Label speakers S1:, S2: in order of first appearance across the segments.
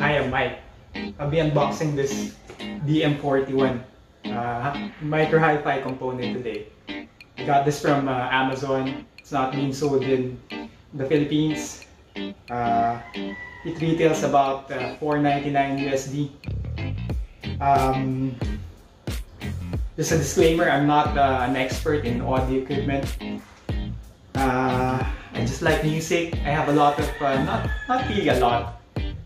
S1: Hi, I'm Mike. I'll be unboxing this DM41 uh, micro hi-fi component today. I got this from uh, Amazon. It's not being sold in the Philippines. Uh, it retails about uh, 4.99 USD. Um, just a disclaimer, I'm not uh, an expert in audio equipment. Uh, Just like music. I have a lot of, uh, not, not really a lot,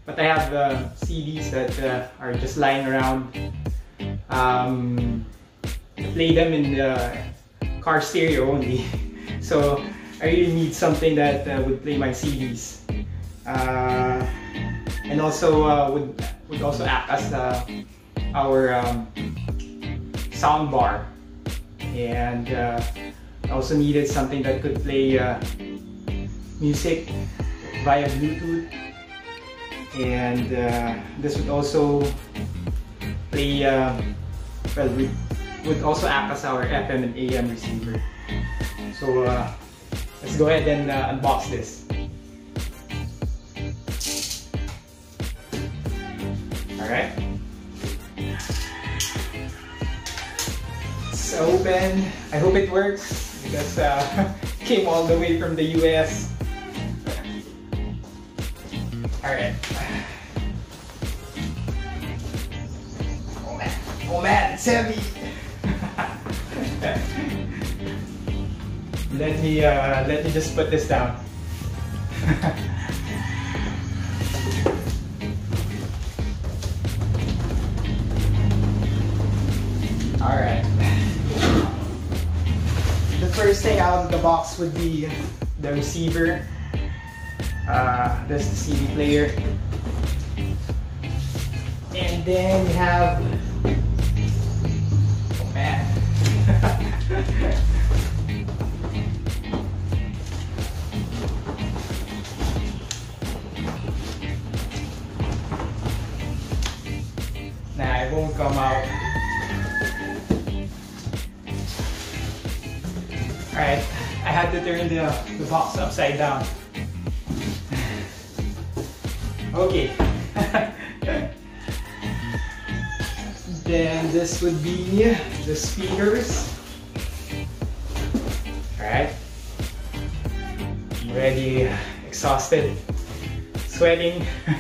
S1: but I have uh, CDs that uh, are just lying around. Um, I play them in the car stereo only. so I really need something that uh, would play my CDs. Uh, and also uh, would, would also act as our um, sound bar. And I also needed something that could play music via Bluetooth. And uh, this would also play, uh, well, would, would also act as our FM and AM receiver. So uh, let's go ahead and uh, unbox this. Alright. It's open. I hope it works because uh, came all the way from the US. Alright. Oh man. Oh man, it's heavy. let me uh, let me just put this down. All right. The first thing out of the box would be the receiver. Uh, this is the CD player. And then we have, oh man. nah, it won't come out. Alright, I had to turn the, the box upside down. Okay. then this would be the speakers. Alright. I'm exhausted, sweating.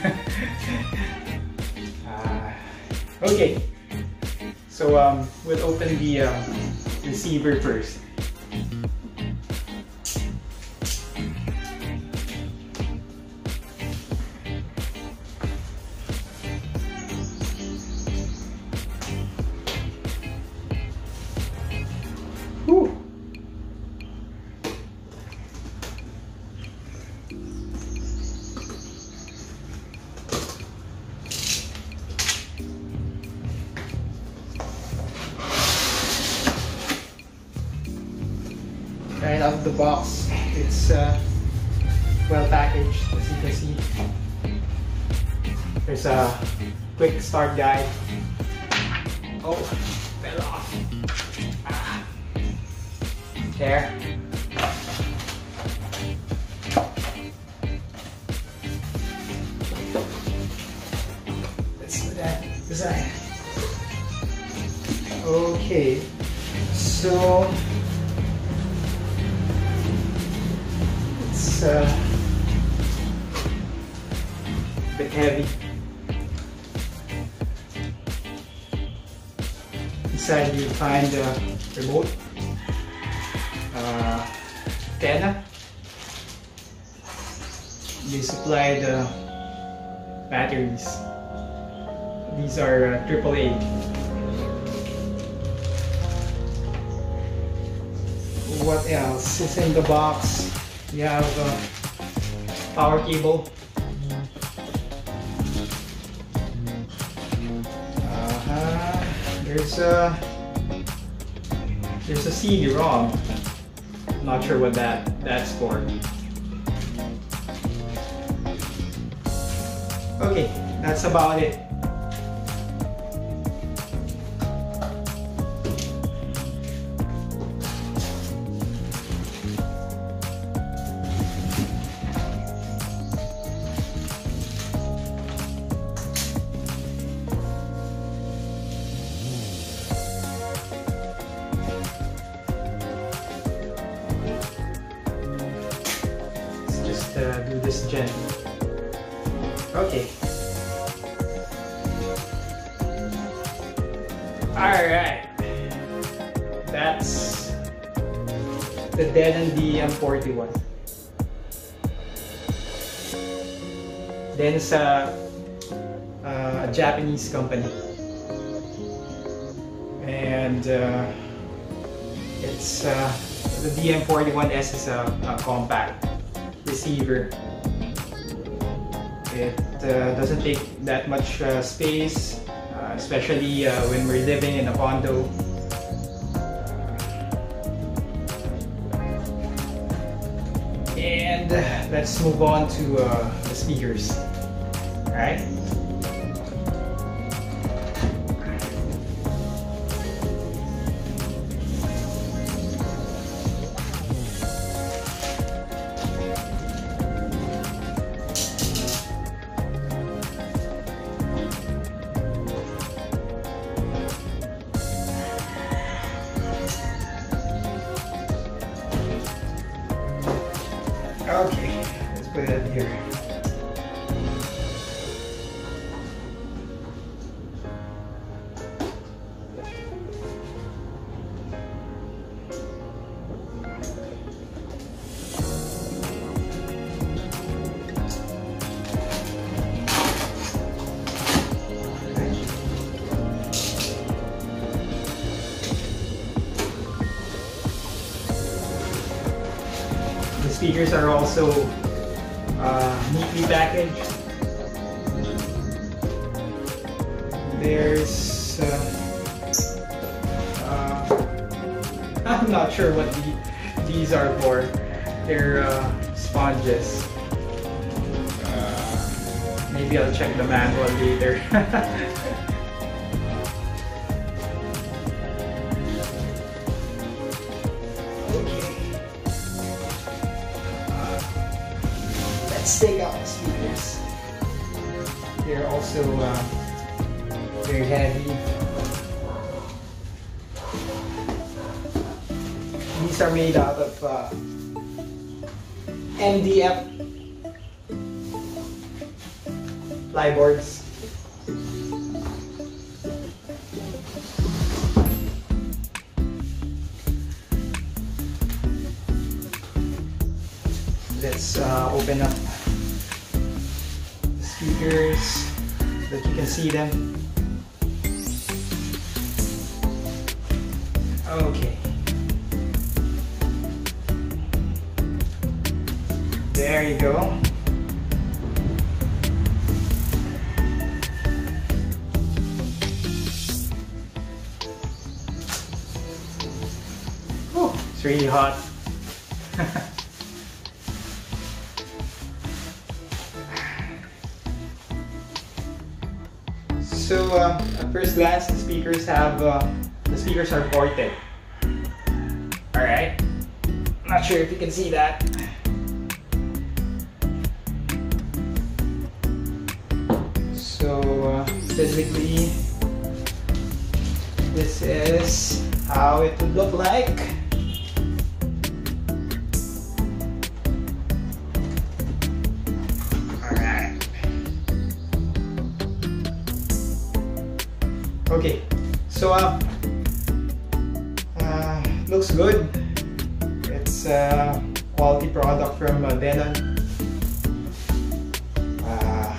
S1: uh, okay. So um, we'll open the um, receiver first. The box, it's uh, well packaged as you can see. There's a quick start guide. Oh, fell off. Ah. There. Let's do that design. Okay, so a bit heavy. Inside you find the remote uh, antenna. They supply the batteries. These are uh, AAA. What else is in the box? We have a power cable. Uh-huh. There's a there's a CD-ROM. Not sure what that that's for. Okay, that's about it. That's the Denon DM41. Then sa uh, a Japanese company. And uh, it's uh, the DM41S is a, a compact receiver. It uh, doesn't take that much uh, space, uh, especially uh, when we're living in a condo. Let's move on to uh, the speakers. Alright? Okay, let's put it up here. Speakers are also uh, neatly packaged. There's uh, uh, I'm not sure what the, these are for. They're uh, sponges. Uh, maybe I'll check the manual later. They're also uh, very heavy. These are made out of uh, MDF plyboards. Let's uh, open up speakers so that you can see them. Okay. There you go. Whew, it's really hot. uh, at first glance, the speakers have uh, the speakers are ported. All right. Not sure if you can see that. So uh, physically, this is how it would look like. Okay, so uh, uh, looks good. It's a quality product from uh, Denon. Uh,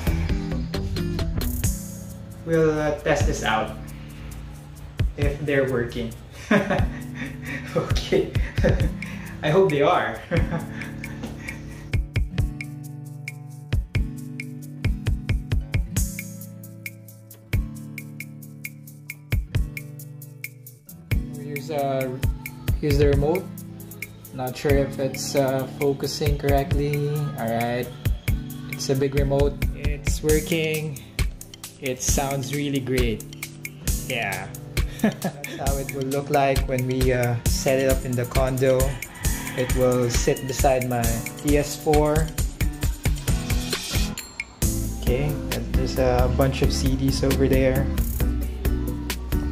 S1: we'll uh, test this out if they're working. okay, I hope they are. Here's uh, here's the remote. Not sure if it's uh, focusing correctly. All right, it's a big remote. It's working. It sounds really great. Yeah. That's how it will look like when we uh, set it up in the condo. It will sit beside my PS4. Okay, there's a bunch of CDs over there.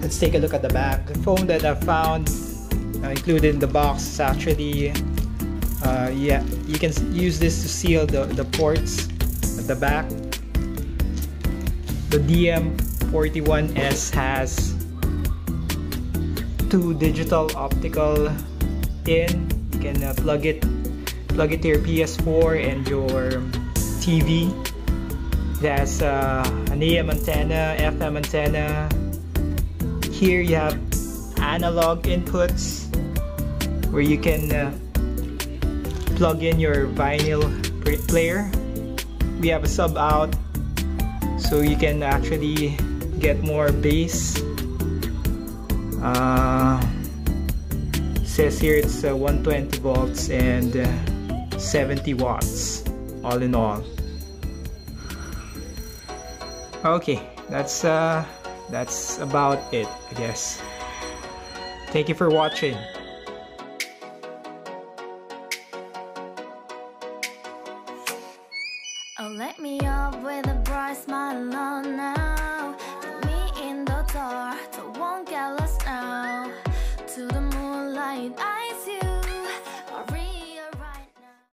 S1: Let's take a look at the back. The phone that I found uh, included in the box is actually uh, yeah you can use this to seal the, the ports at the back. The DM41S has two digital optical in you can uh, plug it plug it to your PS4 and your TV it has uh, an AM antenna FM antenna here you have analog inputs where you can uh, plug in your vinyl player. We have a sub out so you can actually get more bass. Uh, says here it's uh, 120 volts and uh, 70 watts all in all. Okay that's uh that's about it I guess. Thank you for watching